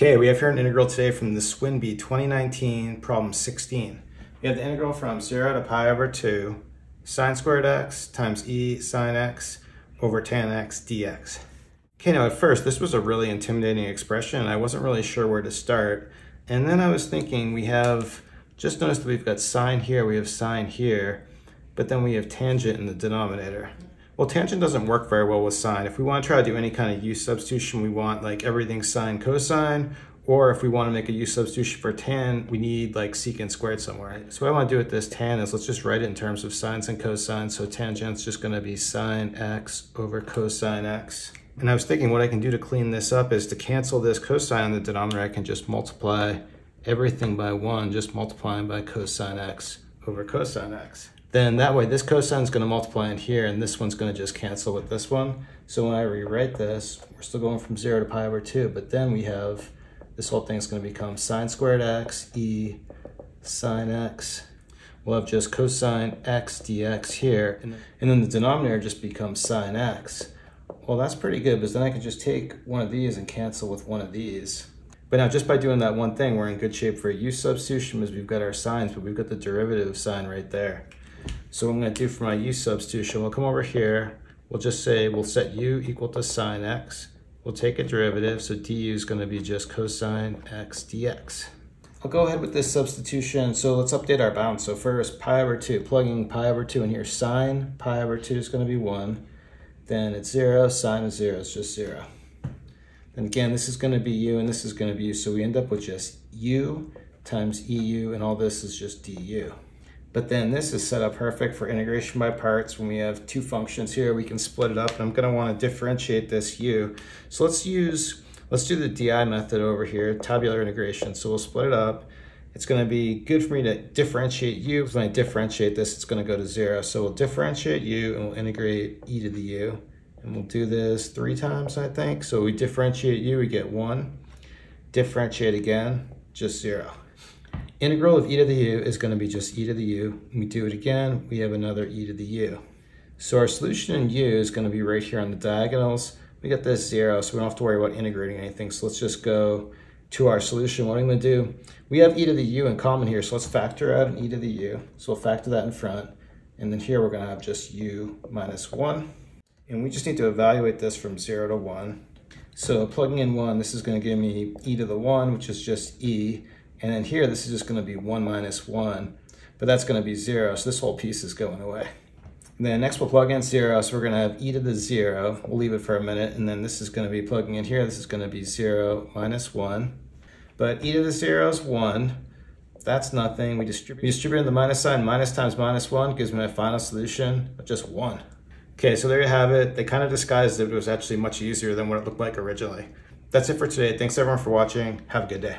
Okay, we have here an integral today from the SwinBee 2019 problem 16. We have the integral from 0 to pi over 2 sine squared x times e sine x over tan x dx. Okay, now at first this was a really intimidating expression I wasn't really sure where to start. And then I was thinking we have, just notice that we've got sine here, we have sine here, but then we have tangent in the denominator. Well, tangent doesn't work very well with sine. If we want to try to do any kind of u substitution, we want like everything sine cosine, or if we want to make a u substitution for tan, we need like secant squared somewhere. So what I want to do with this tan is let's just write it in terms of sines and cosines. So tangent's just going to be sine x over cosine x. And I was thinking what I can do to clean this up is to cancel this cosine in the denominator, I can just multiply everything by one, just multiplying by cosine x over cosine x then that way this cosine is going to multiply in here and this one's going to just cancel with this one. So when I rewrite this, we're still going from 0 to pi over 2, but then we have this whole thing is going to become sine squared x e sine x. We'll have just cosine x dx here, and then the denominator just becomes sine x. Well, that's pretty good, because then I can just take one of these and cancel with one of these. But now just by doing that one thing, we're in good shape for a u substitution because we've got our sines, but we've got the derivative of sine right there. So what I'm going to do for my u substitution, we'll come over here. We'll just say we'll set u equal to sine x. We'll take a derivative, so du is going to be just cosine x dx. I'll go ahead with this substitution. So let's update our bounds. So first, pi over 2, plugging pi over 2 in here. Sine pi over 2 is going to be 1. Then it's 0, sine of 0 is just 0. Then again, this is going to be u and this is going to be u. So we end up with just u times eu, and all this is just du. But then this is set up perfect for integration by parts. When we have two functions here, we can split it up. And I'm gonna wanna differentiate this u. So let's use, let's do the DI method over here, tabular integration. So we'll split it up. It's gonna be good for me to differentiate u. When I differentiate this, it's gonna go to zero. So we'll differentiate u and we'll integrate e to the u. And we'll do this three times, I think. So we differentiate u, we get one. Differentiate again, just zero. Integral of e to the u is going to be just e to the u. we do it again, we have another e to the u. So our solution in u is going to be right here on the diagonals. We get this zero, so we don't have to worry about integrating anything. So let's just go to our solution. What I'm going to do, we have e to the u in common here, so let's factor out an e to the u. So we'll factor that in front. And then here we're going to have just u minus 1. And we just need to evaluate this from 0 to 1. So plugging in 1, this is going to give me e to the 1, which is just e. And then here, this is just going to be 1 minus 1, but that's going to be 0, so this whole piece is going away. And then next we'll plug in 0, so we're going to have e to the 0. We'll leave it for a minute, and then this is going to be plugging in here. This is going to be 0 minus 1. But e to the 0 is 1. That's nothing. We distribute, we distribute the minus sign. Minus times minus 1 gives me my final solution of just 1. Okay, so there you have it. They kind of disguised it, but it was actually much easier than what it looked like originally. That's it for today. Thanks everyone for watching. Have a good day.